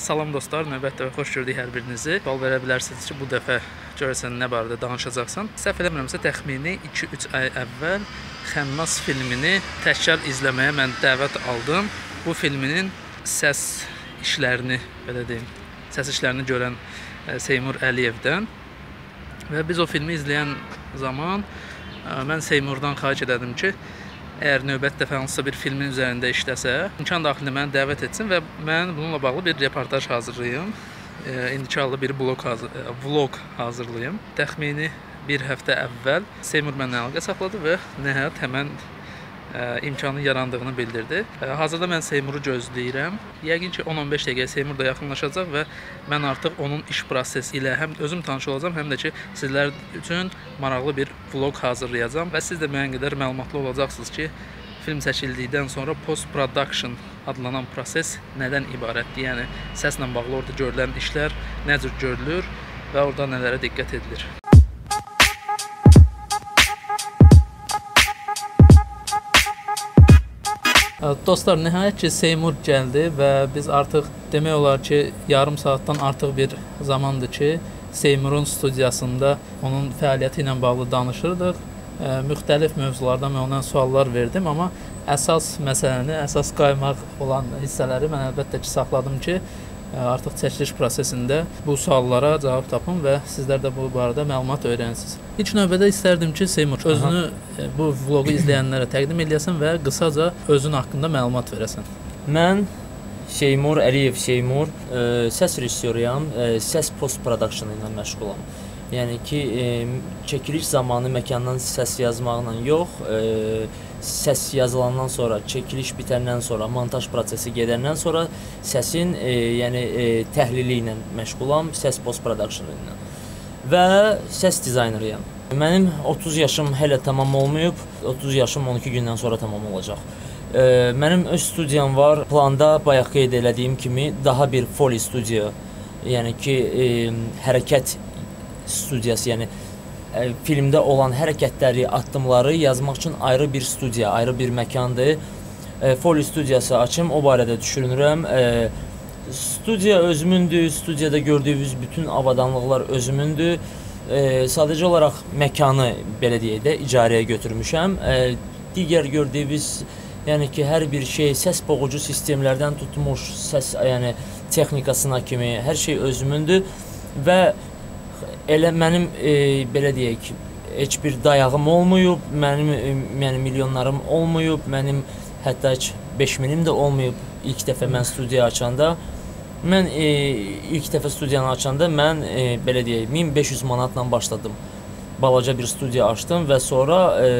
Salam dostlar, növbət dəfə xoş gördük hər birinizi. Sual verə bilərsiniz ki, bu dəfə görəsən nə barədə danışacaqsan. Səhv eləmirəmsə təxmini 2-3 ay əvvəl Xənnas filmini təkrar izləməyə mən dəvət aldım. Bu filminin səs işlərini, belə deyim, səs işlərini görən ə, Seymur Əliyevdən və biz o filmi izləyən zaman ə, mən Seymurdan xahiş elədim ki, əgər növbət dəfə hansısa bir filmin üzərində işləsə, imkan daxilində məni dəvət etsin və mən bununla bağlı bir reportaj hazırlayım. E, indiki halda bir blog hazır, e, vlog hazırlayım. Təxmini bir həftə əvvəl Seymur mənlə əlaqə saxladı və nəhayət həmən ə, imkanın yarandığını bildirdi. Ə, hazırda mən Seymuru gözləyirəm. Yəqin ki 10-15 dəqiqəyə Seymur da yaxınlaşacaq və mən artıq onun iş prosesi ilə həm özüm tanış olacağam, həm də ki sizlər üçün maraqlı bir vloq hazırlayacağam və siz də müəyyən qədər məlumatlı olacaqsınız ki, film çəkildikdən sonra post production adlanan proses nədən ibarətdir? Yəni səslə bağlı orada görülən işlər nə cür görülür və orada nələrə diqqət edilir? Dostlar, nəhayət ki Seymur gəldi və biz artıq demək olar ki, yarım saatdan artıq bir zamandır ki, Seymurun studiyasında onun fəaliyyəti ilə bağlı danışırdıq. Müxtəlif mövzulardan mən ona suallar verdim, amma əsas məsələni, əsas qaymaq olan hissələri mən əlbəttə ki, saxladım ki, artıq çəkiliş prosesində bu suallara cavab tapım və sizlər də bu barədə məlumat öyrənsiniz. İlk növbədə istərdim ki, Seymur özünü Aha. bu vloqu izləyənlərə təqdim edəsən və qısaca özün haqqında məlumat verəsən. Mən Seymur Əliyev Seymur, ə, səs rejissoruyam, ə, səs post production ilə məşğulam. Yəni ki, ə, çəkiliş zamanı məkandan səs yazmaqla yox, ə, səs yazılandan sonra, çəkiliş bitəndən sonra, montaj prosesi gedəndən sonra səsin e, yəni e, təhlili ilə məşğulam, səs post production ilə. Və səs dizayneriyam. Mənim 30 yaşım hələ tamam olmayıb. 30 yaşım 12 gündən sonra tamam olacaq. E, mənim öz studiyam var. Planda bayaq qeyd elədiyim kimi daha bir Foley studiya, yəni ki, e, hərəkət studiyası, yəni filmdə olan hərəkətləri, addımları yazmaq üçün ayrı bir studiya, ayrı bir məkandır. Foley studiyası açım, o barədə düşünürəm. Studiya özümündür, studiyada gördüyünüz bütün avadanlıqlar özümündür. Sadəcə olaraq məkanı belə deyək də icarəyə götürmüşəm. Digər gördüyünüz yəni ki, hər bir şey səs boğucu sistemlərdən tutmuş, səs yəni texnikasına kimi hər şey özümündür və elə mənim e, belə deyək ki, heç bir dayağım olmayıb, mənim e, yəni milyonlarım olmayıb, mənim hətta heç 5000-im də olmayıb ilk dəfə mən studiya açanda. Mən e, ilk dəfə studiyanı açanda mən e, belə deyək 1500 manatla başladım. Balaca bir studiya açdım və sonra e,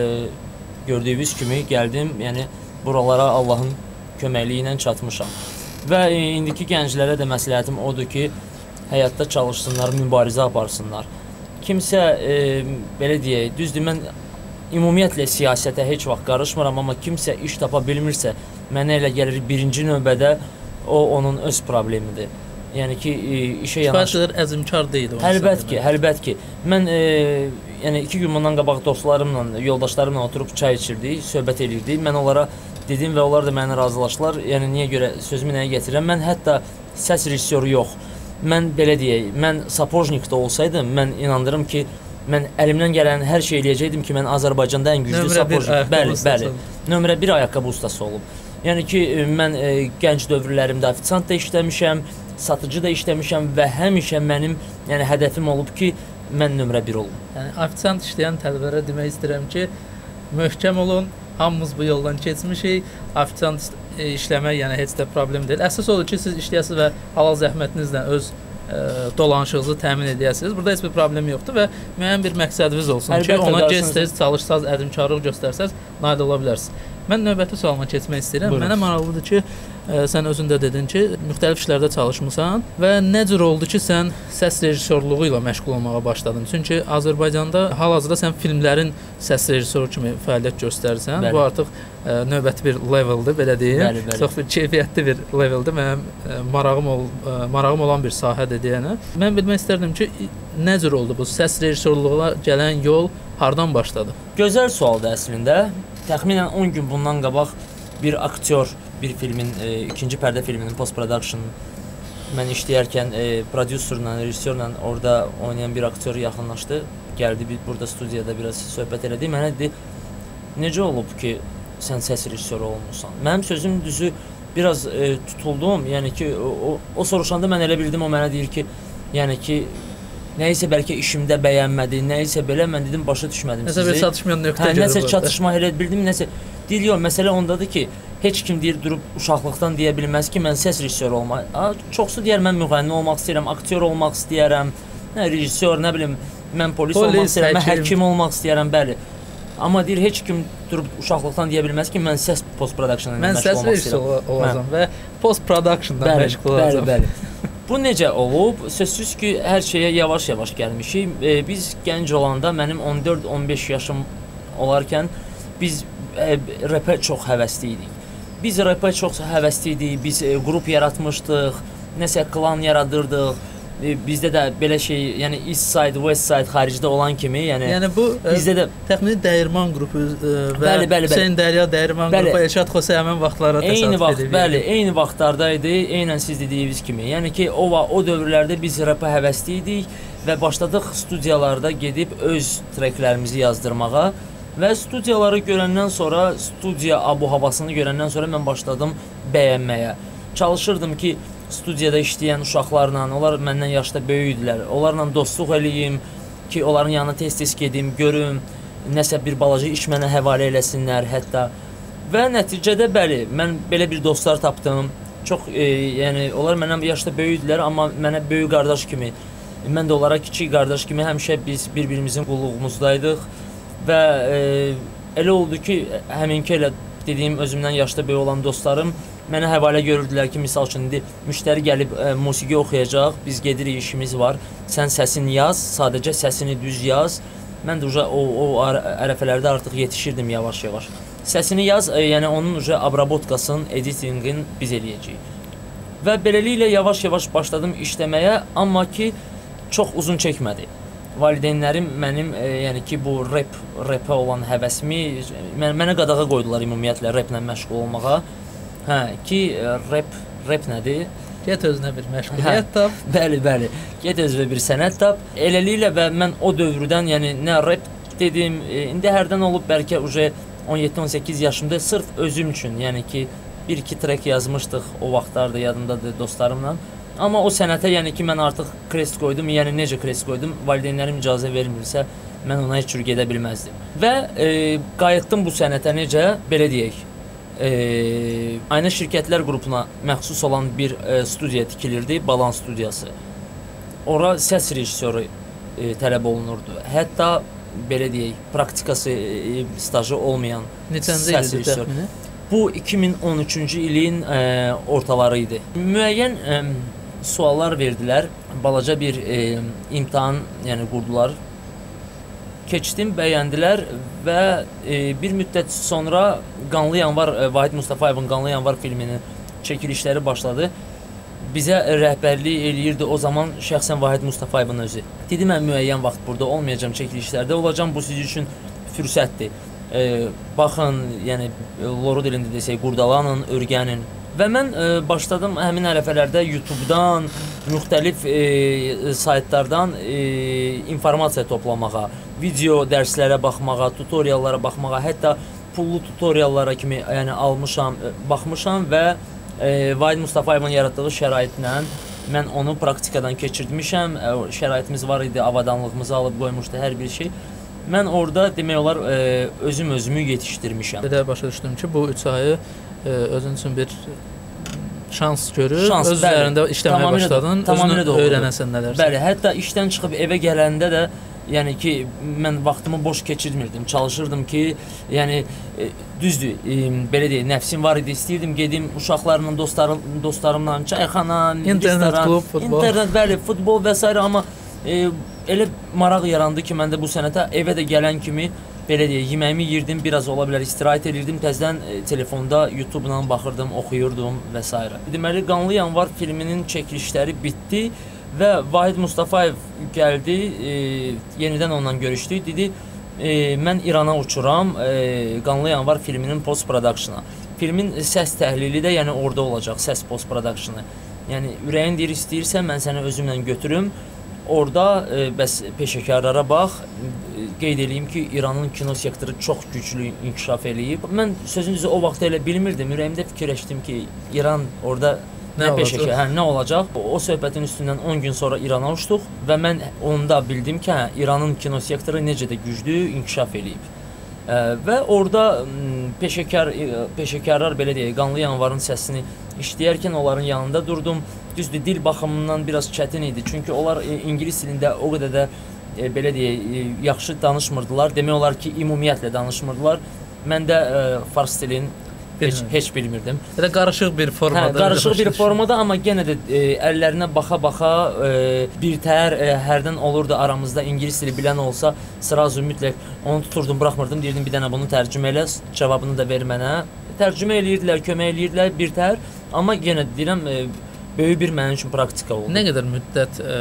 gördüyünüz kimi gəldim, yəni buralara Allahın köməkliyi ilə çatmışam. Və e, indiki gənclərə də məsləhətim odur ki, həyatda çalışsınlar, mübarizə aparsınlar. Kimsə e, belə deyək, düzdür mən ümumiyyətlə siyasətə heç vaxt qarışmıram, amma kimsə iş tapa bilmirsə, mənə elə gəlir birinci növbədə o onun öz problemidir. Yəni ki, e, işə yanaş. Qədər əzmkar deyil o. Əlbət ki, əlbət ki. Mən e, yəni 2 gün bundan qabaq dostlarımla, yoldaşlarımla oturub çay içirdik, söhbət elirdik. Mən onlara dedim və onlar da mənə razılaşdılar. Yəni niyə görə sözümü nəyə gətirirəm? Mən hətta səs rejissoru yox, mən belə deyək, mən Sapojnikdə olsaydım, mən inandırım ki, mən əlimdən gələn hər şey eləyəcəkdim ki, mən Azərbaycanda ən güclü Sapojnik, bəli, bəli, nömrə 1 ayaqqabı ustası olub. Yəni ki, mən e, gənc dövrlərimdə ofisiant da işləmişəm, satıcı da işləmişəm və həmişə mənim yəni hədəfim olub ki, mən nömrə 1 olum. Yəni ofisiant işləyən tələbələrə demək istəyirəm ki, möhkəm olun. Hamımız bu yoldan keçmişik. Ofisiant işləmək yəni heç də problem deyil. Əsas odur ki, siz işləyəsiniz və halal zəhmətinizlə öz ə, dolanışığınızı təmin edəsiniz. Burada heç bir problem yoxdur və müəyyən bir məqsədiniz olsun Əlbəttə, ki, ona gec-tez çalışsaz, ədimkarlıq göstərsəz, nail ola bilərsiniz. Mən növbəti sualıma keçmək istəyirəm. Buyurun. Mənə maraqlıdır ki, ə, sən özün də dedin ki, müxtəlif işlərdə çalışmısan və nə cür oldu ki, sən səs rejissorluğu ilə məşğul olmağa başladın? Çünki Azərbaycanda hal-hazırda sən filmlərin səs rejissoru kimi fəaliyyət göstərirsən. Bəli. Bu artıq ə, növbəti bir leveldir, belə deyim. Bəli, bəli. Çox bir keyfiyyətli bir leveldir. Mənim ə, marağım ol, ə, marağım olan bir sahədir deyənə. Mən bilmək istərdim ki, nə cür oldu bu səs rejissorluğuna gələn yol hardan başladı? Gözəl sualdır əslində təxminən 10 gün bundan qabaq bir aktyor bir filmin e, ikinci pərdə filminin post production mən işləyərkən e, prodüserlə, rejissorla orada oynayan bir aktyor yaxınlaşdı. Gəldi bir burada studiyada biraz söhbət elədi. Mənə dedi: "Necə olub ki, sən səs rejissoru olmusan?" Mənim sözüm düzü biraz e, tutuldum. Yəni ki, o, o, o soruşanda mən elə bildim o mənə deyir ki, yəni ki, nəyisə bəlkə işimdə bəyənmədi, nəyisə belə mən dedim başa düşmədim Nəsə sizi. çatışmayan nöqtə Hə, nəsə çatışma elə bildim, nəsə deyir yox, məsələ ondadır ki, heç kim deyir durub uşaqlıqdan deyə bilməz ki, mən səs rejissoru olmaq. A, çoxsu deyər mən müğənni olmaq istəyirəm, aktyor olmaq istəyirəm, nə rejissor, nə bilim, mən polis, Polis, olmaq istəyirəm, mən həkim. olmaq istəyirəm, bəli. Amma deyir heç kim durub uşaqlıqdan deyə bilməz ki, mən səs post production ilə Mən məşğul səs olmaq istəyirəm. rejissoru olacağam və post productiondan Bəli, məşğul bəli, olacağam. bəli. Bu necə olub? Sözsüz ki, hər şeyə yavaş-yavaş gəlmişik. E, biz gənc olanda mənim 14-15 yaşım olarkən biz e, rapə çox həvəsli idik. Biz rapə çox həvəsli idik. Biz e, qrup yaratmışdıq, nəsə klan yaradırdıq. E, bizdə də belə şey, yəni East Side, West Side xaricdə olan kimi, yəni, Yəni bu e, bizdə də təxmini dəyirman qrupu e, və Bəli, bəli, bəli. Hüseyn Dərya dəyirman Bəli. qrupu Elşad Xosa həmin vaxtlara təsadüf Eyni vaxt, edib. bəli, eyni vaxtlarda idi, eynən siz dediyiniz kimi. Yəni ki, o o dövrlərdə biz rapə həvəsli idik və başladıq studiyalarda gedib öz treklərimizi yazdırmağa və studiyaları görəndən sonra, studiya abu-havasını görəndən sonra mən başladım bəyənməyə. Çalışırdım ki, studiyada işləyən uşaqlarla, onlar məndən yaşda böyük idilər. Onlarla dostluq eləyim ki, onların yanına tez-tez gedim, görüm, nəsə bir balaca iş mənə həvalə eləsinlər, hətta Və nəticədə bəli, mən belə bir dostlar tapdım. Çox e, yəni onlar məndən yaşda böyükdülər, amma mənə böyük qardaş kimi, mən də onlara kiçik qardaş kimi həmişə biz bir-birimizin qulluğumuzdayıq və e, elə oldu ki, həminki elə dediyim özümdən yaşda böyük olan dostlarım mənə həvalə görürdülər ki, misal üçün indi müştəri gəlib e, musiqi oxuyacaq, biz gedirik işimiz var. Sən səsini yaz, sadəcə səsini düz yaz. Mən də uca o o ərəfələrdə artıq yetişirdim yavaş-yavaş. Səsini yaz, e, yəni onun uca abrabotkasını, editingin biz eləyəcəyik. Və beləliklə yavaş-yavaş başladım işləməyə, amma ki çox uzun çəkmədi. Valideynlərim mənim e, yəni ki bu rep repə olan həvəsimi mən, mənə qadağa qoydular ümumiyyətlə replə məşğul olmağa. Hə, ki e, rep rep nədir? Get özünə bir məşğuliyyət tap. Bəli, bəli. Get özünə bir sənət tap. Eləliklə və mən o dövrdən, yəni nə rep dedim, e, indi hərdən olub bəlkə uje 17-18 yaşımda sırf özüm üçün, yəni ki 1-2 trek yazmışdıq o vaxtlarda yadımdadır dostlarımla. Amma o sənətə yəni ki mən artıq krest qoydum. Yəni necə krest qoydum? Valideynlərim icazə vermirsə mən ona heç cür gedə bilməzdim. Və e, qayıtdım bu sənətə necə? Belə deyək. E, Ayna şirkətlər qrupuna məxsus olan bir e, studiya tikilirdi, Balan studiyası. Ora səs rejissoru e, tələb olunurdu. Hətta belə deyək, praktikası e, stajı olmayan Neçənci səs rejissoru. Bu 2013-cü ilin e, ortaları idi. Müəyyən e, suallar verdilər. Balaca bir e, imtahan, yəni qurdular. Keçdim, bəyəndilər və e, bir müddət sonra Qanlı Yanvar e, Vahid Mustafayevin Qanlı Yanvar filminin çəkilişləri başladı. Bizə rəhbərlik eləyirdi o zaman şəxsən Vahid Mustafayevin özü. Dedi mən müəyyən vaxt burada olmayacağam, çəkilişlərdə olacağam. Bu sizin üçün fürsətdir. E, baxın, yəni loru dilində desək, qurdalanın, öyrənin. Və mən e, başladım həmin ərəfələrdə YouTube-dan, müxtəlif e, saytlardan e, informasiya toplamağa, video dərslərə baxmağa, tutoriallara baxmağa, hətta pullu tutoriallara kimi yəni almışam, e, baxmışam və e, Vahid Mustafayevin yaratdığı şəraitlə mən onu praktikadan keçirtmişəm. E, şəraitimiz var idi, avadanlığımızı alıb qoymuşdu hər bir şey. Mən orada demək olar e, özüm özümü yetişdirmişəm. Belə başa düşdüm ki, bu 3 ayı e, özün üçün bir şans görüb, Şans, öz bəli. üzərində işləməyə başladın, tamamilə özünü öyrənəsən nələrsə. Bəli, hətta işdən çıxıb evə gələndə də yəni ki mən vaxtımı boş keçirmirdim. Çalışırdım ki, yəni e, düzdür, e, belə deyək, nəfsim var idi, istəyirdim gedim uşaqlarla, dostlarım, dostlarımla çayxana, İnternet klub, futbol. İnternet, bəli, futbol və s. amma e, elə maraq yarandı ki, məndə bu sənətə evə də gələn kimi belə deyək, yeməyimi yeyirdim, biraz ola bilər istirahət edirdim, təzədən e, telefonda YouTube-la baxırdım, oxuyurdum və s. Deməli, Qanlı Yanvar filminin çəkilişləri bitdi və Vahid Mustafayev gəldi, e, yenidən onunla görüşdük. Dedi, e, mən İrana uçuram, e, Qanlı Yanvar filminin post production-a. Filmin səs təhlili də yəni orada olacaq, səs post production-ı. Yəni ürəyin deyir istəyirsən mən səni özümlə götürüm. Orda e, bəs peşəkarlara bax, qeyd eləyim ki, İranın kino sektoru çox güclü inkişaf eləyib. Mən sözün düzü o vaxt elə bilmirdim. Ürəyimdə fikirləşdim ki, İran orada Nə nə, peşəkar, hə, nə olacaq? O, o söhbətin üstündən 10 gün sonra İrana uçduq və mən onda bildim ki, hə, İranın kino sektoru necə də güclü inkişaf eləyib. Və orada peşəkar ə, peşəkarlar belə deyək, qanlı yanvarın səsini işləyərkən onların yanında durdum. Düzdür, dil baxımından biraz çətin idi. Çünki onlar e, ingilis dilində o qədər də e, belə deyək, e, yaxşı danışmırdılar. Demək olar ki, ümumiyyətlə danışmırdılar. Mən də e, fars dilini heç heç bilmirdim. Elə qarışıq bir formada. Hə, qarışıq bir formada, amma yenə də e, əllərinə baxa-baxa e, bir təhər e, hərdən olurdu aramızda ingilis dili bilən olsa, sırazu mütləq onu tuturdum, buraxmırdım, deyirdim bir dənə bunu tərcümə elə, cavabını da ver mənə. Tərcümə eləyirdilər, kömək eləyirdilər bir təhər, amma yenə deyirəm e, böyük bir mənim üçün praktika oldu. Nə qədər müddət ə,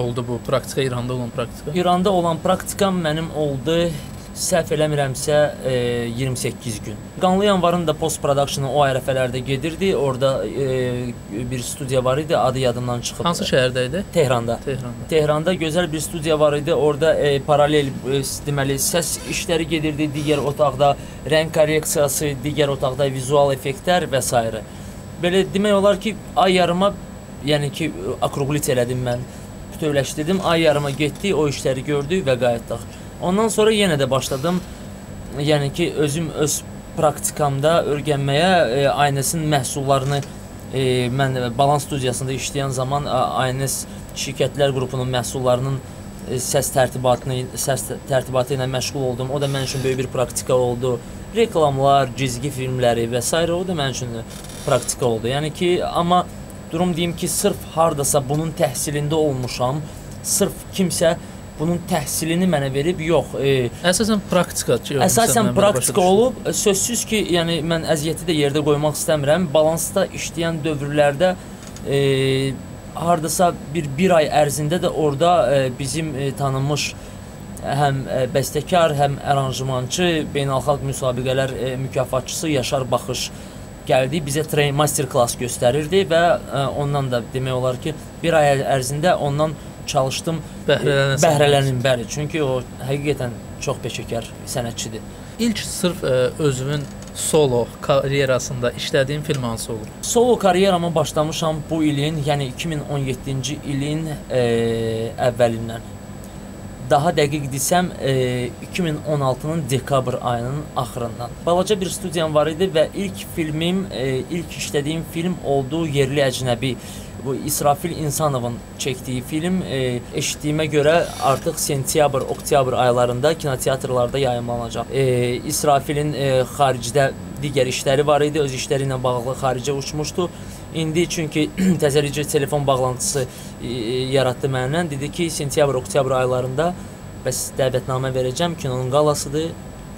oldu bu praktika İranda olan praktika? İranda olan praktikam mənim oldu səhv eləmirəmsə e, 28 gün. Qanlı yanvarın da post productionu o ərəfələrdə gedirdi. Orda e, bir studiya var idi, adı yadımdan çıxıb. Hansı şəhərdə idi? Tehranda. Tehranda. Tehranda gözəl bir studiya var idi. Orda e, paralel e, deməli səs işləri gedirdi, digər otaqda rəng korreksiyası, digər otaqda vizual effektlər və s. Belə demək olar ki, ay yarıma, yəni ki, akruqlit elədim mən. Bütövləşdirdim. Ay yarıma getdi, o işləri gördük və qayıtdıq. Ondan sonra yenə də başladım. Yəni ki, özüm öz praktikamda öyrənməyə e, Aynesin məhsullarını e, mən Balans studiyasında işləyən zaman e, Aynes şirkətlər qrupunun məhsullarının e, səs tərtibatını səs tərtibatı ilə məşğul oldum. O da mənim üçün böyük bir praktika oldu. Reklamlar, cizgi filmləri və s. o da mənim üçün praktika oldu. Yəni ki, amma durum deyim ki, sırf hardasa bunun təhsilində olmuşam. Sırf kimsə bunun təhsilini mənə verib, yox. E, Əsasən praktika. Əsasən praktika olub. E, Sözsüz ki, yəni mən əziyyəti də yerdə qoymaq istəmirəm. Balansda işləyən dövrlərdə e, hardasa bir bir ay ərzində də orada e, bizim e, tanınmış həm e, bəstəkar, həm aranjmançı, beynəlxalq müsabiqələr e, mükafatçısı Yaşar Baxış gəldi, bizə train master klass göstərirdi və e, ondan da demək olar ki, bir ay ərzində ondan çalışdım. Bəhrələnəsən. Bəhrələnim, bəli. Çünki o həqiqətən çox peşəkar sənətçidir. İlk sırf ə, özümün solo karyerasında işlədiyim film hansı olur? Solo karyerama başlamışam bu ilin, yəni 2017-ci ilin e, əvvəlindən. Daha dəqiq desəm, e, 2016-nın dekabr ayının axırından. Balaca bir studiyam var idi və ilk filmim, e, ilk işlədiyim film oldu yerli əcnəbi. Bu İsrafil İnsanovun çəkdiyi film e, eşitdiyimə görə artıq sentyabr, oktyabr aylarında kinoteatrlarda yayımlanacaq. E, İsrafilin e, xaricdə digər işləri var idi, öz işləri ilə bağlı xaricə uçmuşdu. İndi çünki təzəlicə telefon bağlantısı e, yaratdı məndən. Dedi ki, sentyabr, oktyabr aylarında bəs dəvətnamə verəcəm. Kinonun qalasıdır.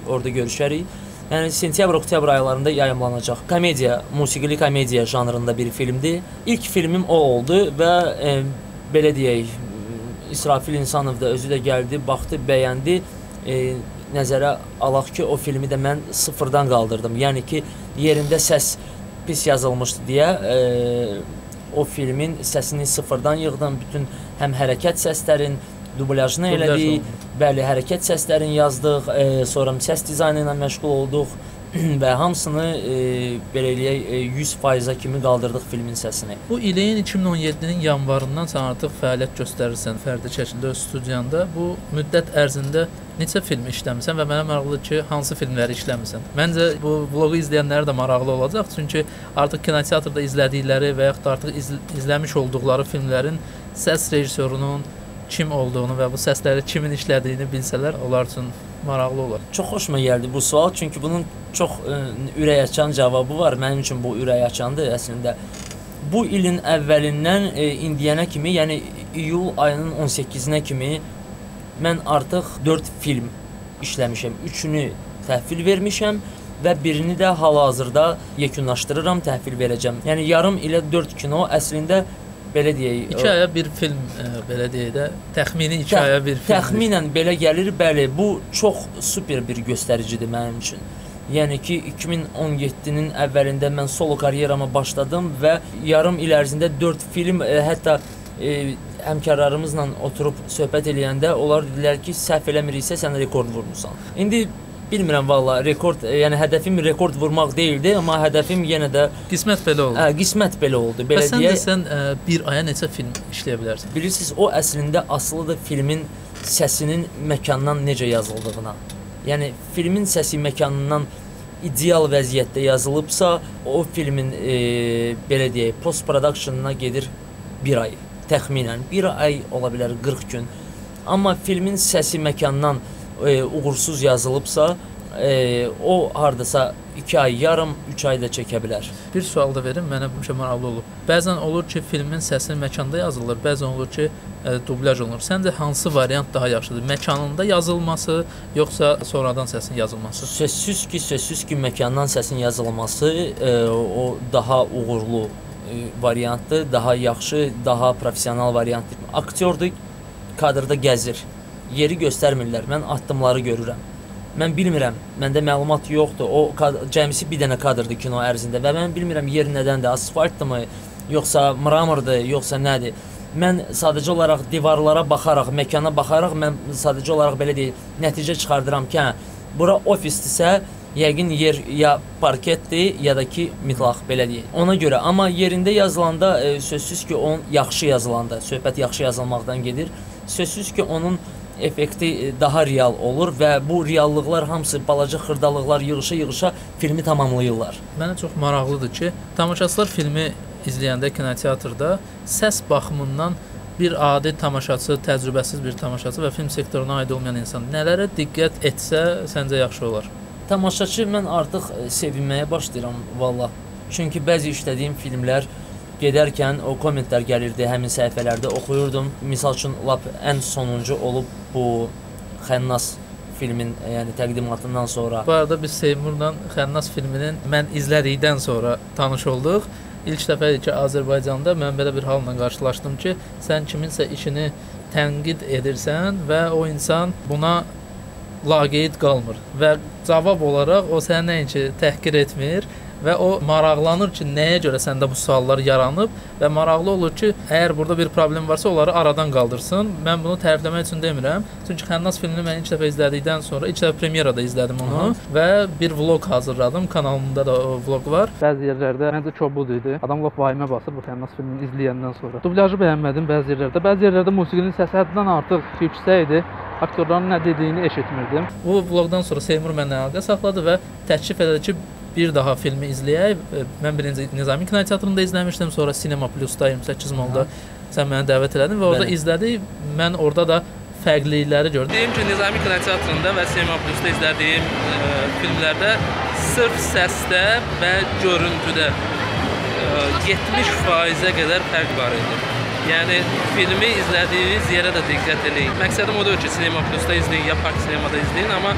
Orada görüşərik. Yəni sentyabr, oktyabr aylarında yayımlanacaq. Komediya, musiqili komediya janrında bir filmdir. İlk filmim o oldu və e, belə deyək, İsrafil İnsanov da özü də gəldi, baxdı, bəyəndi. E, nəzərə alaq ki, o filmi də mən sıfırdan qaldırdım. Yəni ki, yerində səs pis yazılmışdı deyə e, o filmin səsini sıfırdan yığdım. Bütün həm hərəkət səslərin dublyajını Dublyaj elədik. Bəli, hərəkət səslərini yazdıq. E, sonra səs dizaynı ilə məşğul olduq və hamısını e, belə eləyək e, 100%-a kimi qaldırdıq filmin səsini. Bu ilin 2017-nin yanvarından sən artıq fəaliyyət göstərirsən fərdi şəkildə öz studiyanda. Bu müddət ərzində neçə film işləmisən və mənə maraqlıdır ki, hansı filmləri işləmisən? Məncə bu vloqu izləyənlər də maraqlı olacaq, çünki artıq kinoteatrda izlədikləri və yaxud da artıq iz, izləmiş olduqları filmlərin səs rejissorunun kim olduğunu və bu səsləri kimin işlədiyini bilsələr, onlar üçün maraqlı olar. Çox xoşuma gəldi bu sual, çünki bunun çox ə, ürək açan cavabı var. Mənim üçün bu ürək açandır əslində. Bu ilin əvvəlindən e, indiyənə kimi, yəni iyul ayının 18-nə kimi mən artıq 4 film işləmişəm. 3-ünü təhvil vermişəm və birini də hal-hazırda yekunlaşdırıram, təhvil verəcəm. Yəni yarım ilə 4 kino əslində belə deyək, 2 aya bir film ə, belə deyək də, təxmini 2 Təx- aya bir film. Təxminən belə gəlir, bəli, bu çox super bir göstəricidir mənim üçün. Yəni ki 2017-nin əvvəlində mən solo karyeramı başladım və yarım il ərzində 4 film, e, hətta e, həmkarlarımızla oturub söhbət eləyəndə onlar dedilər ki, səhv eləmiriksə sən rekord vurmusan. İndi bilmirəm valla rekord, e, yəni hədəfim rekord vurmaq deyildi, amma hədəfim yenə də Qismət belə oldu. Hə, qismət belə oldu. Belə Bəs sən deyə. desən ə, bir aya neçə film işləyə bilərsən? Bilirsiniz, o əslində asılıdır filmin səsinin məkandan necə yazıldığına. Yəni filmin səsi məkanından ideal vəziyyətdə yazılıbsa, o filmin e, belə deyək, post productionuna gedir 1 ay təxminən. 1 ay ola bilər 40 gün. Amma filmin səsi məkandan e, uğursuz yazılıbsa, e, o hardasa 2 ay, yarım, 3 ayda çəkə bilər. Bir sual da verim, mənə həmişə maraqlı olub. Bəzən olur ki, filmin səsi məkanda yazılır, bəzən olur ki, ə, dublyaj olunur. Səncə hansı variant daha yaxşıdır? Məkanında yazılması, yoxsa sonradan səsin yazılması? Sözsüz ki, sözsüz ki, məkandan səsin yazılması e, o daha uğurlu e, variantdır, daha yaxşı, daha professional variantdır. Aktyordur, kadrda gəzir. Yeri göstərmirlər. Mən addımları görürəm. Mən bilmirəm, məndə məlumat yoxdur. O cəmisi bir dənə kadrdır kino ərzində və mən bilmirəm yer nədəndir, asfaltdırmı, yoxsa mramordur, yoxsa nədir. Mən sadəcə olaraq divarlara baxaraq, məkana baxaraq mən sadəcə olaraq belə deyək, nəticə çıxardıram ki, hə, bura ofisdirsə, yəqin yer ya parketdir, ya da ki, mitlaq belə deyək. Ona görə, amma yerində yazılanda e, sözsüz ki, onun yaxşı yazılanda, söhbət yaxşı yazılmaqdan gedir. Sözsüz ki, onun effekti e, daha real olur və bu reallıqlar hamısı balaca xırdalıqlar yığışa-yığışa filmi tamamlayırlar. Mənə çox maraqlıdır ki, tamaşaçılar filmi izləyəndə kinoteatrda səs baxımından bir adi tamaşaçı, təcrübəsiz bir tamaşaçı və film sektoruna aid olmayan insan nələrə diqqət etsə, səncə yaxşı olar? Tamaşaçı mən artıq e, sevinməyə başlayıram valla. Çünki bəzi işlədiyim filmlər gedərkən o kommentlər gəlirdi həmin səhifələrdə oxuyurdum. Məsəl üçün lap ən sonuncu olub bu Xənnas filmin e, yəni təqdimatından sonra. Bu arada biz Seymurla Xənnas filminin mən izlədikdən sonra tanış olduq. İlk dəfə idi ki, Azərbaycanda mən belə bir halla qarşılaşdım ki, sən kiminsə işini tənqid edirsən və o insan buna laqeyd qalmır və cavab olaraq o səni nəinki təhqir etmir və o maraqlanır ki, nəyə görə səndə bu suallar yaranıb və maraqlı olur ki, əgər burada bir problem varsa onları aradan qaldırsın. Mən bunu tərifləmək üçün demirəm. Çünki Xənnas filmini mən ilk dəfə izlədikdən sonra ilk dəfə premyerada izlədim onu Aha. və bir vloq hazırladım. Kanalımda da o vloq var. Bəzi yerlərdə məncə kobud idi. Adam lap vahimə basır bu Xənnas filmini izləyəndən sonra. Dublyajı bəyənmədim bəzi yerlərdə. Bəzi yerlərdə musiqinin səsi həddən artıq yüksək idi. Aktyorların nə dediyini eşitmirdim. Bu vloqdan sonra Seymur mənlə əlaqə saxladı və təklif elədi ki, bir daha filmi izləyək. E, Mən birinci Nizami kinoteatrında izləmişdim, sonra Cinema Plus-da 28 malda sən məni dəvət elədin və orada Bəli. izlədik. Mən orada da fərqlilikləri gördüm. Deyim ki, Nizami kinoteatrında və Cinema Plus-da izlədiyim ə, filmlərdə sırf səsdə və görüntüdə ə, 70%-ə qədər fərq var idi. Yəni filmi izlədiyiniz yerə də diqqət eləyin. Məqsədim o deyil ki, Cinema Plus-da izləyin ya Park Sinemada izləyin, amma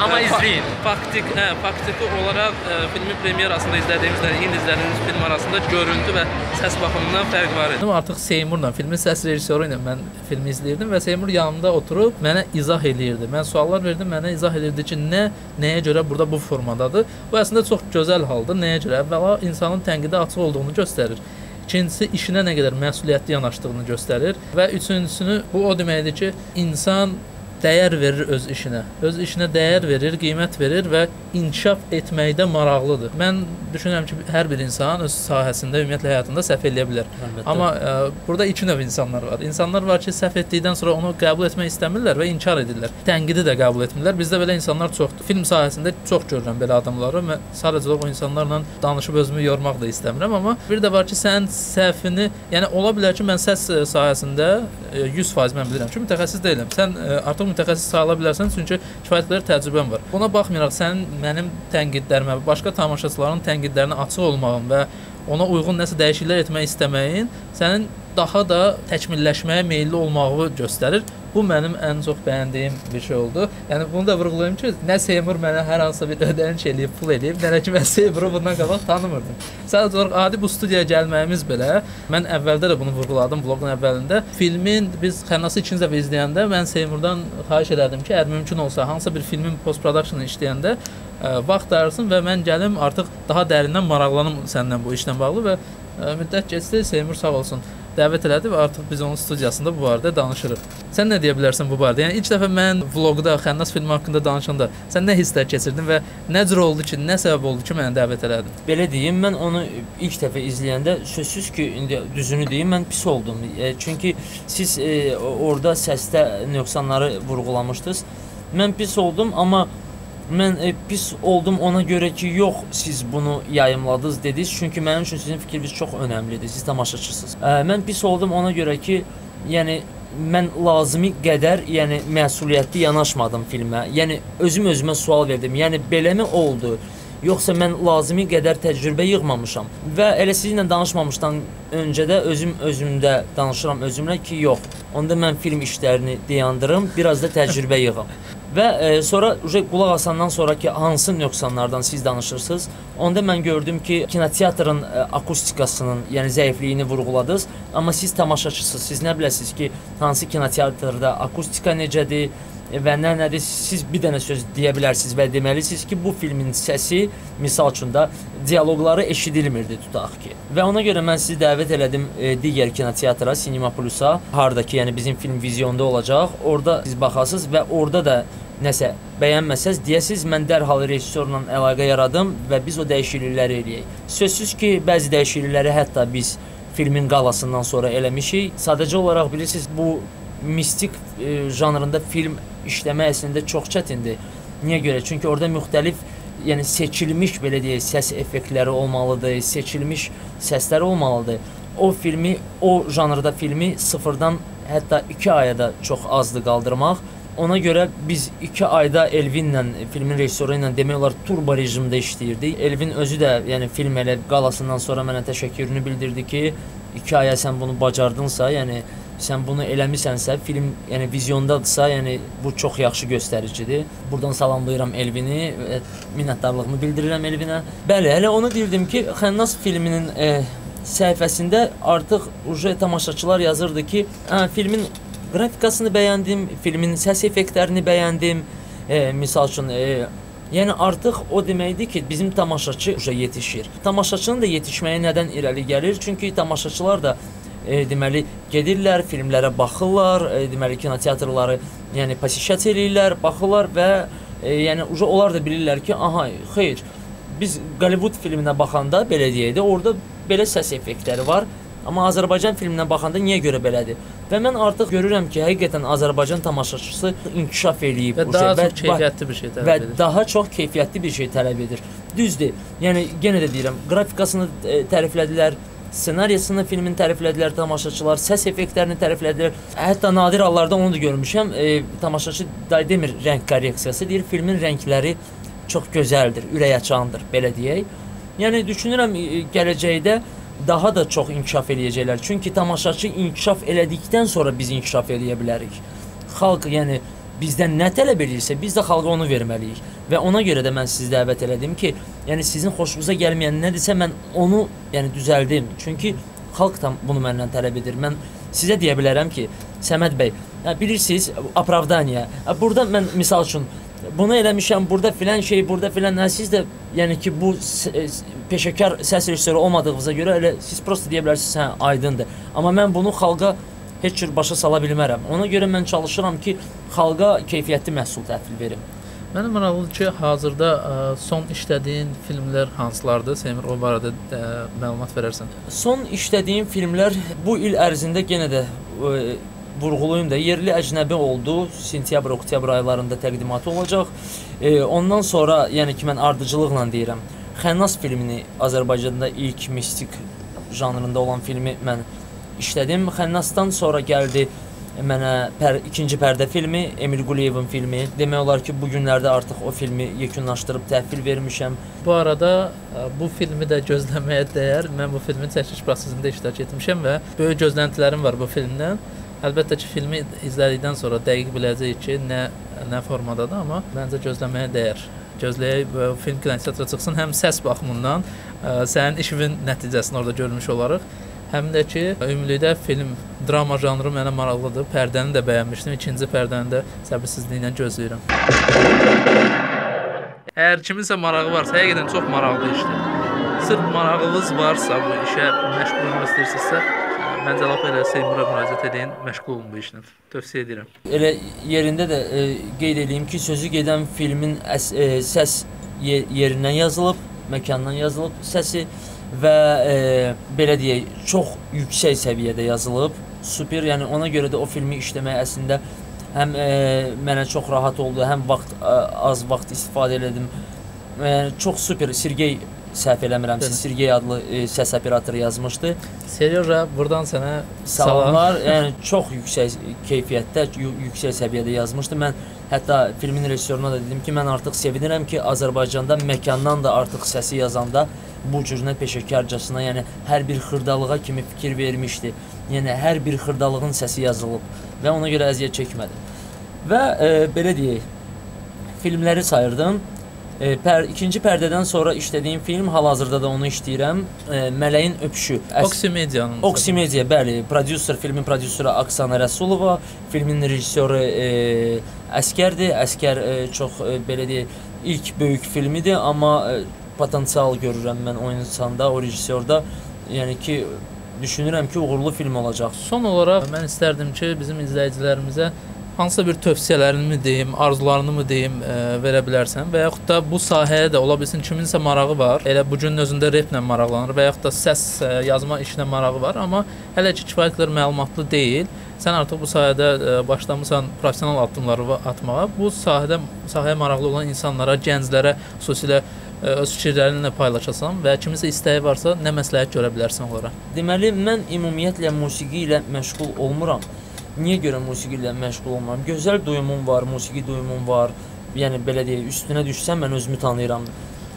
Amma izləyin. Faktik, hə, faktiki olaraq ə, filmin premyerasında izlədiyimizlə indi izlədiyimiz film arasında görüntü və səs baxımından fərq var idi. Artıq Seymurla, filmin səs rejissoru ilə mən filmi izləyirdim və Seymur yanımda oturub mənə izah eləyirdi. Mən suallar verdim, mənə izah edirdi ki, nə nəyə görə burada bu formadadır. Bu əslində çox gözəl haldır. Nəyə görə? Əvvəla insanın tənqidə açıq olduğunu göstərir. İkincisi işinə nə qədər məsuliyyətli yanaşdığını göstərir və üçüncüsünü bu o deməkdir ki, insan dəyər verir öz işinə. Öz işinə dəyər verir, qiymət verir və inkişaf etməkdə maraqlıdır. Mən düşünürəm ki, hər bir insan öz sahəsində, ümumiyyətlə həyatında səhv eləyə bilər. Əlbəttə. Amma ə, burada iki növ insanlar var. İnsanlar var ki, səhv etdikdən sonra onu qəbul etmək istəmirlər və inkar edirlər. Tənqidi də qəbul etmirlər. Bizdə belə insanlar çoxdur. Film sahəsində çox görürəm belə adamları. Mən sadəcə o insanlarla danışıb özümü yormaq da istəmirəm, amma bir də var ki, sən səhvini, yəni ola bilər ki, mən səs ə, sahəsində ə, 100% mən bilirəm ki, mütəxəssis deyiləm. Sən ə, artıq mütəxəssis sayıla bilərsən, çünki kifayət qədər təcrübən var. Buna baxmayaraq sənin mənim tənqidlərimə, başqa tamaşaçıların tənqidlərinə açıq olmağın və ona uyğun nəsə dəyişikliklər etmək istəməyin sənin daha da təkmilləşməyə meylli olmağı göstərir. Bu mənim ən çox bəyəndiyim bir şey oldu. Yəni bunu da vurğulayım ki, nə Seymur mənə hər hansı bir ödəniş eləyib, pul eləyib, nə ki mən Seymuru bundan qabaq tanımırdım. Sadəcə olaraq adi bu studiyaya gəlməyimiz belə mən əvvəldə də bunu vurğuladım vloqun əvvəlində. Filmin biz Xənnası ikinci dəfə izləyəndə mən Seymurdan xahiş edirdim ki, əgər mümkün olsa hansısa bir filmin post production işləyəndə ə, vaxt ayırsın və mən gəlim artıq daha dərindən maraqlanım səndən bu işlə bağlı və ə, müddət keçdi Seymur sağ olsun dəvət elədi və artıq biz onun studiyasında bu barədə danışırıq. Sən nə deyə bilərsən bu barədə? Yəni ilk dəfə mən vloqda Xənnas filmi haqqında danışanda sən nə hisslər keçirdin və nə cür oldu ki, nə səbəb oldu ki, məni dəvət elədin? Belə deyim, mən onu ilk dəfə izləyəndə sözsüz ki, indi düzünü deyim, mən pis oldum. E, çünki siz e, orada səsdə nöqsanları vurğulamışdınız. Mən pis oldum, amma mən e, pis oldum ona görə ki, yox, siz bunu yayımladınız dediniz. Çünki mənim üçün sizin fikriniz çox önəmlidir. Siz tamaşaçısınız. E, mən pis oldum ona görə ki, yəni mən lazımi qədər, yəni məsuliyyətli yanaşmadım filmə. Yəni özüm özümə sual verdim. Yəni beləmi oldu? Yoxsa mən lazımi qədər təcrübə yığmamışam və elə sizinlə danışmamışdan öncə də özüm özümdə danışıram özümlə ki, yox. Onda mən film işlərini dayandırım, biraz da təcrübə yığım. Və e, sonra qulaq asandan sonraki hansı nöqsanlardan siz danışırsınız, onda mən gördüm ki, kinoteatrın e, akustikasının, yəni zəifliyini vurğuladınız, amma siz tamaşaçısınız. Siz nə biləsiniz ki, hansı kinoteatrda akustika necədir və nə nədir? Siz bir dənə söz deyə bilərsiniz və deməlisiniz ki, bu filmin səsi misal üçün də dialoqları eşidilmirdi tutaq ki. Və ona görə mən sizi dəvət elədim e, digər kinoteatra, Cinema Plus-a, hardakı, yəni bizim film vizyonda olacaq. Orda siz baxasınız və orada da nəsə bəyənməsəz deyəsiz mən dərhal rejissorla əlaqə yaradım və biz o dəyişiklikləri eləyək. Sözsüz ki, bəzi dəyişiklikləri hətta biz filmin qalasından sonra eləmişik. Sadəcə olaraq bilirsiniz bu mistik e, janrında film işləmək əslində çox çətindir. Niyə görə? Çünki orada müxtəlif yəni seçilmiş belə deyək, səs effektləri olmalıdır, seçilmiş səslər olmalıdır. O filmi, o janrda filmi sıfırdan hətta 2 aya da çox azdır qaldırmaq Ona görə biz 2 ayda Elvinlə, filmin rejissoru ilə demək olar turbo rejimdə işləyirdik. Elvin özü də, yəni film elə qalasından sonra mənə təşəkkürünü bildirdi ki, 2 aya sən bunu bacardınsa, yəni sən bunu eləmisənsə, film yəni vizyondadırsa, yəni bu çox yaxşı göstəricidir. Burdan salamlayıram Elvini, minnətdarlığımı bildirirəm Elvinə. Bəli, hələ onu deyirdim ki, Xənnas filminin e, səhifəsində artıq uje tamaşaçılar yazırdı ki, hə, filmin Qrafikasını bəyəndim, filmin səs effektlərini bəyəndim. E, misal üçün, e, yəni artıq o deməkdir ki, bizim tamaşaçı uşa yetişir. Tamaşaçının da yetişməyə nədən irəli gəlir? Çünki tamaşaçılar da e, deməli gedirlər, filmlərə baxırlar, e, deməli kinoteatrları, yəni pasişat eləyirlər, baxırlar və e, yəni uca onlar da bilirlər ki, aha, xeyr. Biz Hollywood filminə baxanda belə deyək də, orada belə səs effektləri var. Amma Azərbaycan filminə baxanda niyə görə belədir? Və mən artıq görürəm ki, həqiqətən Azərbaycan tamaşaçısı inkişaf eləyib və daha və, çox keyfiyyətli bir şey tələb və edir. Və daha çox keyfiyyətli bir şey tələb edir. Düzdür. Yəni yenə də deyirəm, qrafikasını e, təriflədilər, ssenarisini filmin təriflədilər tamaşaçılar, səs effektlərini təriflədilər. Hətta nadir hallarda onu da görmüşəm. E, tamaşaçı da demir rəng korreksiyası, deyir filmin rəngləri çox gözəldir, ürəkaçandır, belə deyək. Yəni düşünürəm e, gələcəkdə daha da çox inkişaf eləyəcəklər. Çünki tamaşaçı inkişaf elədikdən sonra biz inkişaf eləyə bilərik. Xalq, yəni bizdən nə tələb edirsə, biz də xalqa onu verməliyik. Və ona görə də mən sizi dəvət elədim ki, yəni sizin xoşunuza gəlməyən nədirsə mən onu yəni düzəldim. Çünki xalq da bunu məndən tələb edir. Mən sizə deyə bilərəm ki, Səməd bəy, hə, bilirsiniz, opravdaniya. Burada mən misal üçün bunu eləmişəm, burada filan şey, burada filan, hə, siz də yəni ki, bu e, peşəkar səs rejissoru olmadığınıza görə elə siz prosta deyə bilərsiniz, hə, aydındır. Amma mən bunu xalqa heç cür başa sala bilmərəm. Ona görə mən çalışıram ki, xalqa keyfiyyətli məhsul təhvil verim. Mənə maraqlıdır ki, hazırda ə, son işlədiyin filmlər hansılardır? Semir o barədə ə, məlumat verərsən. Son işlədiyim filmlər bu il ərzində yenə də ə, vurğulayım da yerli əcnəbi oldu. Sentyabr, oktyabr aylarında təqdimatı olacaq. E, ondan sonra, yəni ki, mən ardıcılıqla deyirəm. Xənnas filmini Azərbaycanda ilk mistik janrında olan filmi mən işlədim. Xənnasdan sonra gəldi mənə pər, ikinci pərdə filmi, Emil Quliyevin filmi. Demək olar ki, bu günlərdə artıq o filmi yekunlaşdırıb təhvil vermişəm. Bu arada bu filmi də gözləməyə dəyər. Mən bu filmin çəkiş prosesində iştirak etmişəm və böyük gözləntilərim var bu filmdən. Əlbəttə ki, filmi izlədikdən sonra dəqiq biləcəyik ki, nə nə formadadır, amma məncə gözləməyə dəyər. Gözləyək və film kinoteatra çıxsın, həm səs baxımından ə, sənin işinin nəticəsini orada görmüş olarıq. Həm də ki, ümumilikdə film drama janrı mənə maraqlıdır. Pərdəni də bəyənmişdim. İkinci pərdəni də səbirsizliklə gözləyirəm. Əgər kiminsə marağı varsa, həqiqətən çox maraqlı işdir. Sırf marağınız varsa bu işə məşğul olmaq istəyirsinizsə, məncə lap elə Seymura müraciət edin, məşğul olun bu işlə. Tövsiyə edirəm. Elə yerində də e, qeyd edeyim ki, sözü gedən filmin əs, e, səs ye, yerindən yazılıb, məkandan yazılıb səsi və e, belə deyək, çox yüksək səviyyədə yazılıb. Super, yəni ona görə də o filmi işləmək əslində həm e, mənə çox rahat oldu, həm vaxt ə, az vaxt istifadə elədim. E, çox super Sergey səhv eləmirəmsə. Sergey adlı e, səs operatoru yazmışdı. Seryoja, buradan sənə Salamlar. Yəni çox yüksək keyfiyyətdə, yü- yüksək səviyyədə yazmışdı. Mən hətta filmin rejissoruna da dedim ki, mən artıq sevinirəm ki, Azərbaycanda məkandan da artıq səsi yazanda bu cürünə peşəkarcasına, yəni hər bir xırdalığa kimi fikir vermişdi. Yəni hər bir xırdalığın səsi yazılıb və ona görə əziyyət çəkmədim. Və e, belə deyək, filmləri sayırdım. E, pər, ikinci pərdədən sonra işlədiyim film hal-hazırda da onu işləyirəm. E, Mələyin öpüşü. Əs- Oximediyanın. Oximedia, bəli, prodüser, filmin prodüseri Aksana Rəsulova, filmin rejissoru e, Əskərdir. Əskər e, çox e, belə deyək, ilk böyük filmidir, amma e, potensial görürəm mən o insanda, o rejissorda. Yəni ki, düşünürəm ki, uğurlu film olacaq. Son olaraq mən istərdim ki, bizim izləyicilərimizə hansısa bir tövsiyələrini deyim, arzularını mı deyim, ə, verə bilərsən və yaxud da bu sahəyə də ola bilsin kiminsə marağı var. Elə bu günün özündə replə maraqlanır və yaxud da səs ə, yazma işinə marağı var, amma hələ ki kifayət qədər məlumatlı deyil. Sən artıq bu sahədə ə, başlamısan professional addımları atmağa. Bu sahədə sahəyə maraqlı olan insanlara, gənclərə xüsusilə öz fikirlərini də paylaşasan və kiminsə istəyi varsa nə məsləhət görə bilərsən onlara. Deməli, mən ümumiyyətlə musiqi ilə məşğul olmuram. Niyə görə musiqi ilə məşğul olmuram? Gözəl duyumum var, musiqi duyumum var. Yəni belə deyək, üstünə düşsəm mən özümü tanıyıram.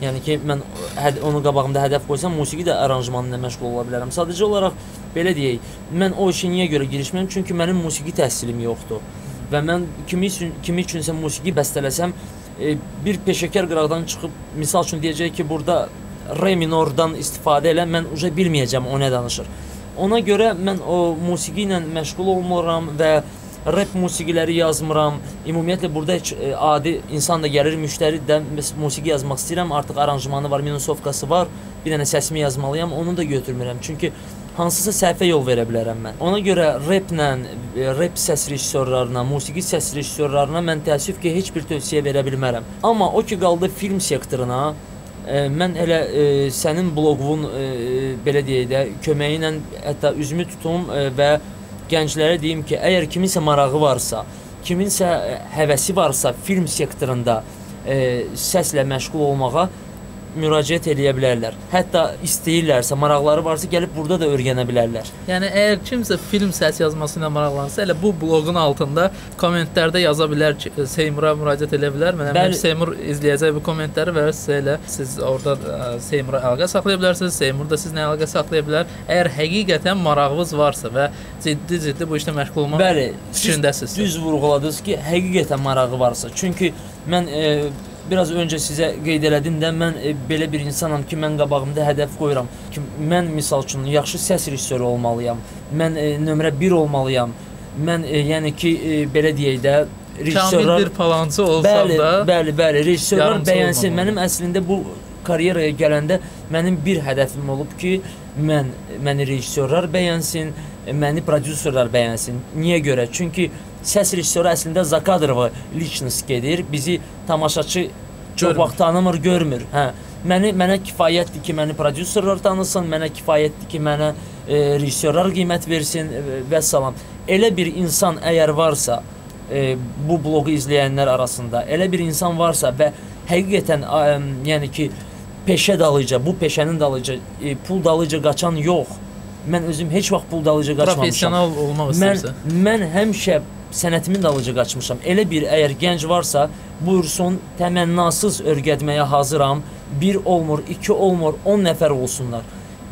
Yəni ki, mən həd onu qabağımda hədəf qoysam, musiqi də aranjmanı ilə məşğul ola bilərəm. Sadəcə olaraq belə deyək, mən o işə niyə görə girişmirəm? Çünki mənim musiqi təhsilim yoxdur. Və mən kimi üçün kimi üçünsə musiqi bəstələsəm, e, bir peşəkar qıraqdan çıxıb, misal üçün deyəcək ki, burada re minordan istifadə elə, mən uca bilməyəcəm o nə danışır. Ona görə mən o musiqi ilə məşğul olmuram və rep musiqiləri yazmıram. Ümumiyyətlə burada heç e, adi insan da gəlir, müştəri də musiqi yazmaq istəyirəm, artıq aranjmanı var, minusovkası var. Bir dənə səsimi yazmalıyam, onu da götürmürəm. Çünki hansısa səhvə yol verə bilərəm mən. Ona görə replə, e, rep səs rejissorlarına, musiqi səs rejissorlarına mən təəssüf ki, heç bir tövsiyə verə bilmərəm. Amma o ki qaldı film sektoruna, e, mən elə e, sənin bloqun e, belə deyək də köməyi ilə hətta üzümü tutum e, və gənclərə deyim ki, əgər kiminsə marağı varsa, kiminsə həvəsi varsa film sektorunda e, səslə məşğul olmağa müraciət eləyə bilərlər. Hətta istəyirlərsə, maraqları varsa gəlib burada da öyrənə bilərlər. Yəni əgər kimsə film səs yazması ilə maraqlansa, elə bu bloqun altında kommentlərdə yaza bilər ki, Seymura müraciət edə bilər. Mən əminəm Bəli. Seymur izləyəcək bu kommentləri və sizə elə siz orada ə, Seymura əlaqə saxlaya bilərsiniz. Seymur da sizinlə əlaqə saxlaya bilər. Əgər həqiqətən marağınız varsa və ciddi-ciddi bu işlə məşğul olmaq Bəli, siz fikrindəsiz. düz vurğuladınız ki, həqiqətən marağı varsa. Çünki mən e, biraz öncə sizə qeyd elədim də, mən e, belə bir insanam ki, mən qabağımda hədəf qoyuram ki, mən misal üçün yaxşı səs rejissoru olmalıyam. Mən e, nömrə 1 olmalıyam. Mən e, yəni ki, e, belə deyək də rejissorlar bir palancı olsam Bəli, da bəli, bəli, rejissorlar bəyənsin. olmamalı. Mənim əslində bu karyeraya gələndə mənim bir hədəfim olub ki, mən məni rejissorlar bəyənsin, məni prodüserlər bəyənsin. Niyə görə? Çünki səs rejissoru əslində zakadrova lichnost gedir. Bizi tamaşaçı çox vaxt tanımır, görmür. Hə. Məni mənə kifayətdir ki, məni prodüserlər tanısın, mənə kifayətdir ki, mənə e, rejissorlar qiymət versin e, və salam. Elə bir insan əgər varsa, e, bu bloqu izləyənlər arasında elə bir insan varsa və həqiqətən ə, yəni ki peşə dalıca, bu peşənin dalıca, e, pul dalıca qaçan yox. Mən özüm heç vaxt pul dalıca qaçmamışam. professional olmaq Mən istəyirsə. mən həmişə sənətimin dalıca qaçmışam. Elə bir əgər gənc varsa, buyursun, təmənnasız örgətməyə hazıram. 1 olmur, 2 olmur, 10 nəfər olsunlar.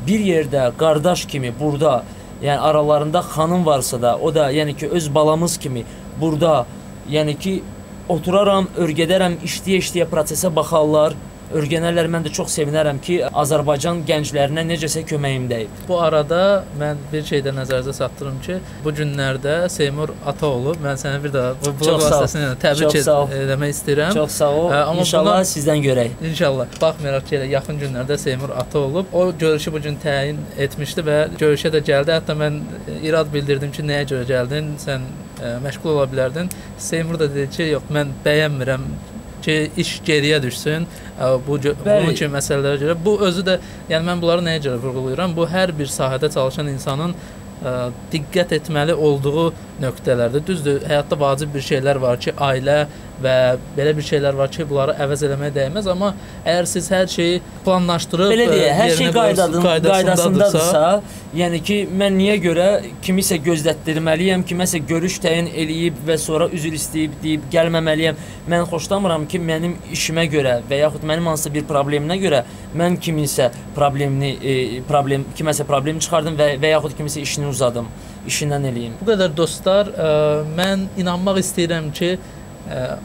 Bir yerdə qardaş kimi burada yəni aralarında xanım varsa da, o da yəni ki öz balamız kimi burada yəni ki oturaram, örgədərəm, işləyə-işləyə prosesə baxarlar, öyrənərlər. Mən də çox sevinərəm ki, Azərbaycan gənclərinə necəsə köməyim dəyib. Bu arada mən bir şey də nəzərinizə çatdırım ki, bu günlərdə Seymur Ataoğlu, mən səni bir daha bu blog vasitəsilə təbrik Çox et, sağ ol. eləmək istəyirəm. Çox sağ ol. Ə, amma İnşallah buna- sizdən görək. İnşallah. Baxmayaraq ki, yaxın günlərdə Seymur ata olub. O görüşü bu gün təyin etmişdi və görüşə də gəldi. Hətta mən irad bildirdim ki, nəyə görə gəldin? Sən ə, məşğul ola bilərdin. Seymur da dedi ki, yox, mən bəyənmirəm ki, iş geriyə düşsün. Bu bunun kimi məsələlərə görə. Bu özü də, yəni mən bunları nəyə görə vurğulayıram? Bu hər bir sahədə çalışan insanın ə, diqqət etməli olduğu nöqtələrdir. Düzdür, həyatda vacib bir şeylər var ki, ailə və belə bir şeylər var ki, bunları əvəz eləməyə dəyməz, amma əgər siz hər şeyi planlaşdırıb Belə deyə, hər şey yerinə qoyursunuz, qaydadır, qaydasındadırsa, yəni ki, mən niyə görə kimisə gözlətdirməliyəm, kiməsə görüş təyin eləyib və sonra üzr istəyib deyib gəlməməliyəm. Mən xoşlamıram ki, mənim işimə görə və yaxud mənim hansısa bir probleminə görə mən kiminsə problemini, e, problem kiməsə problem çıxardım və və yaxud kimisə işini uzadım, işindən eləyim. Bu qədər dostlar, ə, mən inanmaq istəyirəm ki,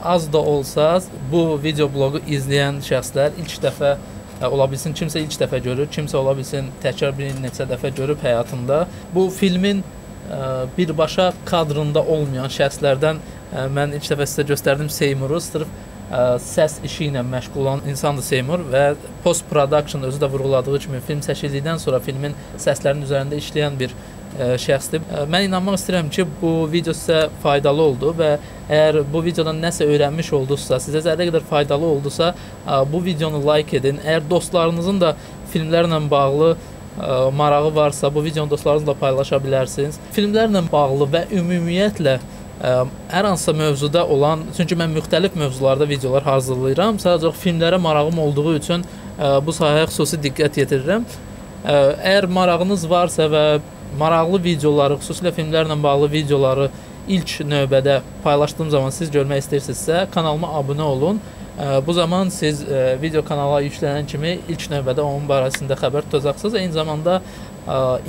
az da olsa bu video bloqu izləyən şəxslər ilk dəfə ə, ola bilsin kimsə ilk dəfə görür, kimsə ola bilsin təkrar bir neçə dəfə görüb həyatında. Bu filmin ə, birbaşa kadrında olmayan şəxslərdən ə, mən ilk dəfə sizə göstərdim Seymuru, sırf səs işi ilə məşğul olan insandır Seymur və post production özü də vurğuladığı kimi film çəkildikdən sonra filmin səslərinin üzərində işləyən bir şəxsdir. Ə, Mən inanmaq istəyirəm ki, bu video sizə faydalı oldu və əgər bu videodan nəsə öyrənmiş oldusa, sizə zərrə qədər faydalı oldusa, ə, bu videonu like edin. Əgər dostlarınızın da filmlərlə bağlı marağı varsa, bu videonu dostlarınızla paylaşa bilərsiniz. Filmlərlə bağlı və ümumiyyətlə hər hansısa mövzuda olan, çünki mən müxtəlif mövzularda videolar hazırlayıram. Sadəcə filmlərə marağım olduğu üçün bu sahəyə xüsusi diqqət yetirirəm. Əgər marağınız varsa və maraqlı videoları, xüsusilə filmlərlə bağlı videoları ilk növbədə paylaşdığım zaman siz görmək istəyirsinizsə, kanalıma abunə olun. Bu zaman siz video kanala yüklənən kimi ilk növbədə onun barəsində xəbər tutacaqsınız. Eyni zamanda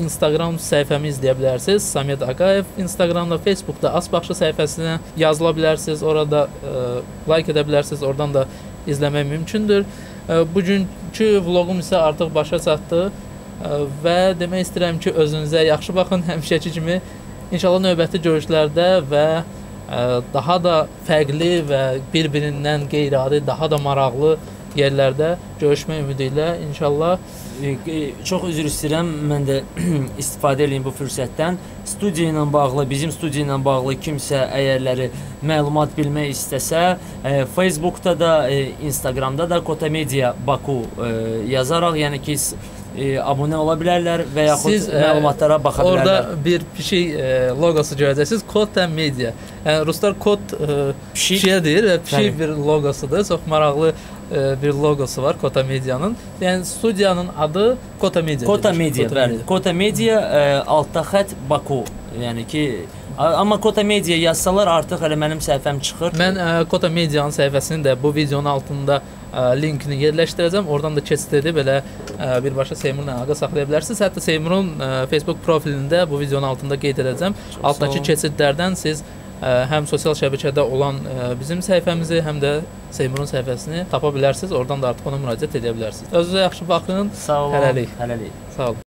Instagram səhifəmi izləyə bilərsiniz. Samet Ağayev Instagramda, Facebookda Asbaxşı səhifəsinə yazıla bilərsiniz. Orada like edə bilərsiniz. Oradan da izləmək mümkündür. Bugünkü vloqum isə artıq başa çatdı və demək istəyirəm ki, özünüzə yaxşı baxın həmişəki kimi. İnşallah növbəti görüşlərdə və ə, daha da fərqli və bir-birindən qeyri-adi, daha da maraqlı yerlərdə görüşmək ümidi ilə inşallah E, e, Çox üzr istəyirəm. Mən də istifadə edeyim bu fürsətdən. Studiya ilə bağlı, bizim studiya ilə bağlı kimsə əgərləri məlumat bilmək istəsə, e, Facebookda da, e, Instagramda da Kota Media Baku e, yazaraq, yəni ki, e, abunə ola bilərlər və yaxud Siz, e, məlumatlara baxa bilərlər. orada bir pişik ə, loqosu görəcəksiniz. Kota Media. Yəni ruslar kod ə, Pişik. pişiyə deyir və pişik Bəli. bir loqosudur. Çox maraqlı ə, bir loqosu var Kota Medianın. Yəni studiyanın adı Kota Media. Kota. Media, bəli. Kota Media e, altda xətt Baku. Yəni ki, amma Kota Media yazsalar artıq elə mənim səhifəm çıxır. Mən ə, Kota Medianın səhifəsini də bu videonun altında ə, linkini yerləşdirəcəm. Oradan da keçid edib elə ə, birbaşa Seymurla əlaqə saxlaya bilərsiniz. Hətta Seymurun ə, Facebook profilində bu videonun altında qeyd edəcəm. Çox Altdakı keçidlərdən siz ə, həm sosial şəbəkədə olan ə, bizim səhifəmizi, həm də Seymurun səhifəsini tapa bilərsiniz. Oradan da artıq ona müraciət edə bilərsiniz. Özünüzə yaxşı baxın. Sağ olun. Hələlik. Hələlik. Sağ olun.